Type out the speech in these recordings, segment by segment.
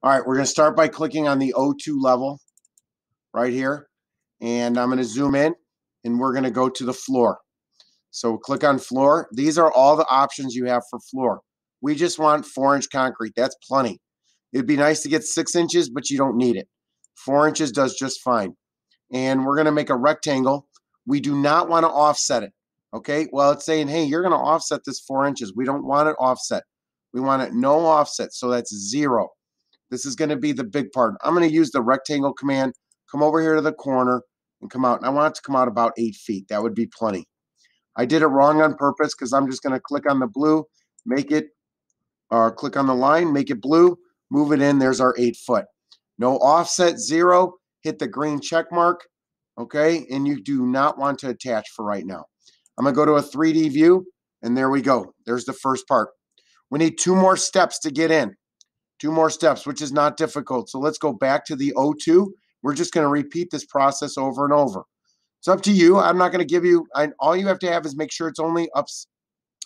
All right, we're going to start by clicking on the O2 level right here. And I'm going to zoom in and we're going to go to the floor. So we'll click on floor. These are all the options you have for floor. We just want four inch concrete. That's plenty. It'd be nice to get six inches, but you don't need it. Four inches does just fine. And we're going to make a rectangle. We do not want to offset it. Okay. Well, it's saying, hey, you're going to offset this four inches. We don't want it offset. We want it no offset. So that's zero. This is going to be the big part. I'm going to use the rectangle command, come over here to the corner and come out. And I want it to come out about eight feet. That would be plenty. I did it wrong on purpose because I'm just going to click on the blue, make it, or click on the line, make it blue, move it in. There's our eight foot. No offset, zero. Hit the green check mark. Okay. And you do not want to attach for right now. I'm going to go to a 3D view. And there we go. There's the first part. We need two more steps to get in two more steps, which is not difficult. So let's go back to the O2. We're just going to repeat this process over and over. It's up to you. I'm not going to give you, I, all you have to have is make sure it's only up,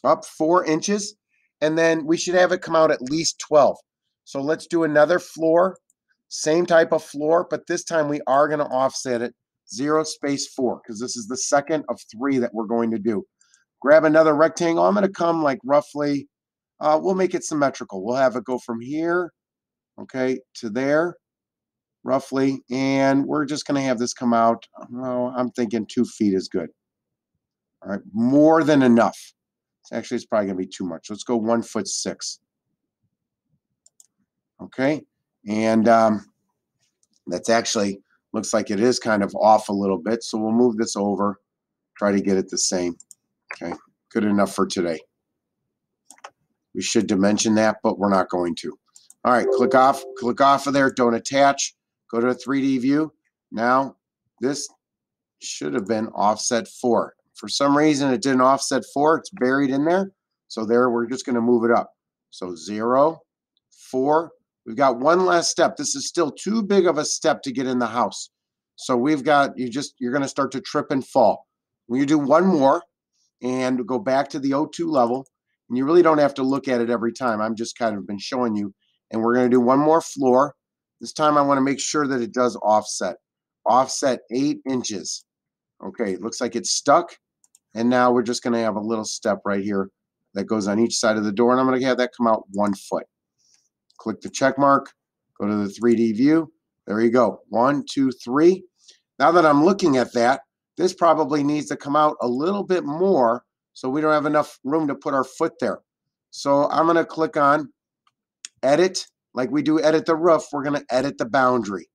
up four inches, and then we should have it come out at least 12. So let's do another floor, same type of floor, but this time we are going to offset it zero space four because this is the second of three that we're going to do. Grab another rectangle. I'm going to come like roughly uh, we'll make it symmetrical. We'll have it go from here, okay, to there, roughly. And we're just going to have this come out. Well, I'm thinking two feet is good. All right, more than enough. Actually, it's probably going to be too much. Let's go one foot six. Okay, and um, that's actually looks like it is kind of off a little bit. So we'll move this over, try to get it the same. Okay, good enough for today. We should dimension that, but we're not going to. All right, click off, click off of there. Don't attach. Go to a 3D view. Now, this should have been offset 4. For some reason, it didn't offset 4. It's buried in there. So there, we're just going to move it up. So zero, four, We've got one last step. This is still too big of a step to get in the house. So we've got, you just, you're going to start to trip and fall. When you do one more and go back to the O2 level, and you really don't have to look at it every time. I'm just kind of been showing you. And we're going to do one more floor. This time I want to make sure that it does offset. Offset eight inches. Okay, it looks like it's stuck. And now we're just going to have a little step right here that goes on each side of the door. And I'm going to have that come out one foot. Click the check mark. Go to the 3D view. There you go. One, two, three. Now that I'm looking at that, this probably needs to come out a little bit more so we don't have enough room to put our foot there. So I'm going to click on edit. Like we do edit the roof, we're going to edit the boundary.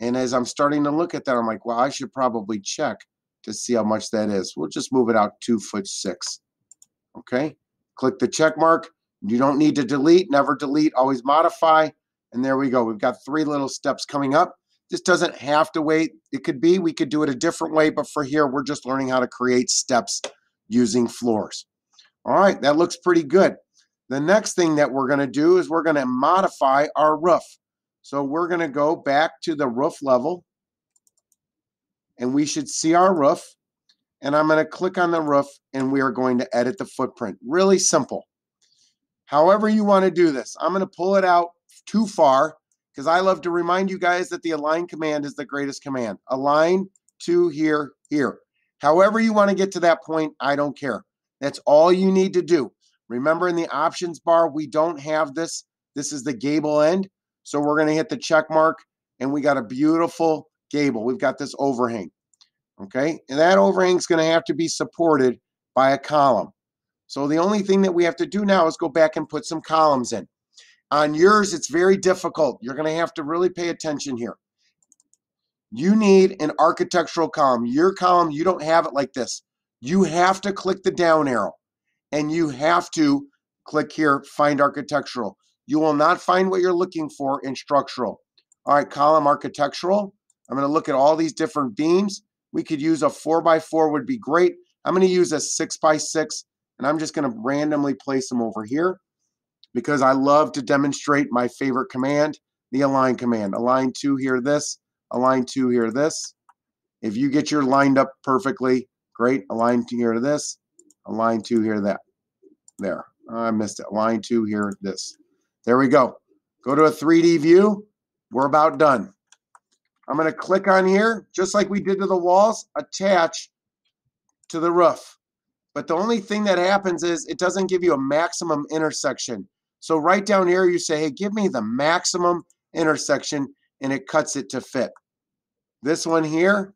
And as I'm starting to look at that, I'm like, well, I should probably check to see how much that is. We'll just move it out two foot six. Okay. Click the check mark. You don't need to delete, never delete, always modify. And there we go. We've got three little steps coming up. This doesn't have to wait. It could be, we could do it a different way, but for here, we're just learning how to create steps using floors. All right, that looks pretty good. The next thing that we're going to do is we're going to modify our roof. So we're going to go back to the roof level and we should see our roof. And I'm going to click on the roof and we are going to edit the footprint. Really simple. However you want to do this, I'm going to pull it out too far because I love to remind you guys that the align command is the greatest command. Align to here, here. However, you want to get to that point, I don't care. That's all you need to do. Remember in the options bar, we don't have this. This is the gable end. So we're going to hit the check mark and we got a beautiful gable. We've got this overhang. Okay. And that overhang is going to have to be supported by a column. So the only thing that we have to do now is go back and put some columns in. On yours, it's very difficult. You're going to have to really pay attention here. You need an architectural column. Your column, you don't have it like this. You have to click the down arrow and you have to click here, find architectural. You will not find what you're looking for in structural. All right, column architectural. I'm going to look at all these different beams. We could use a four by four would be great. I'm going to use a six by six and I'm just going to randomly place them over here because I love to demonstrate my favorite command, the align command. Align to here, this, align to here to this. If you get your lined up perfectly, great. Align to here to this, align to here to that. There. Oh, I missed it. Line to here, this. There we go. Go to a 3D view. We're about done. I'm going to click on here, just like we did to the walls, attach to the roof. But the only thing that happens is it doesn't give you a maximum intersection. So right down here, you say, hey, give me the maximum intersection, and it cuts it to fit. This one here,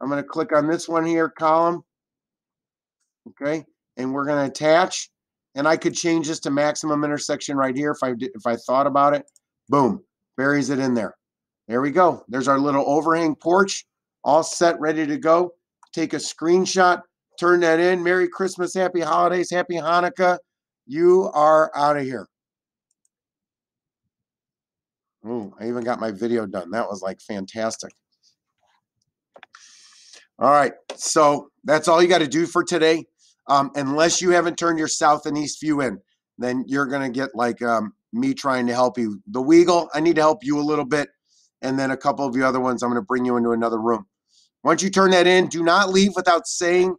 I'm going to click on this one here, column. Okay, and we're going to attach. And I could change this to maximum intersection right here if I did, if I thought about it. Boom, buries it in there. There we go. There's our little overhang porch, all set, ready to go. Take a screenshot, turn that in. Merry Christmas, Happy Holidays, Happy Hanukkah. You are out of here. Oh, I even got my video done. That was like fantastic. All right, so that's all you got to do for today. Um, unless you haven't turned your south and east view in, then you're going to get like um, me trying to help you. The Weagle, I need to help you a little bit. And then a couple of the other ones, I'm going to bring you into another room. Once you turn that in, do not leave without saying